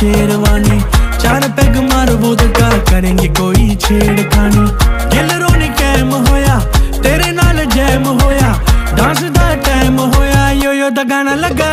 शेरवानी चार पैग मार वोदका करेंगे कोई छेड़खानी दिल रोनी कैम होया तेरे नाल जैम होया डांस दा टाइम होया यो यो दा गाना लगा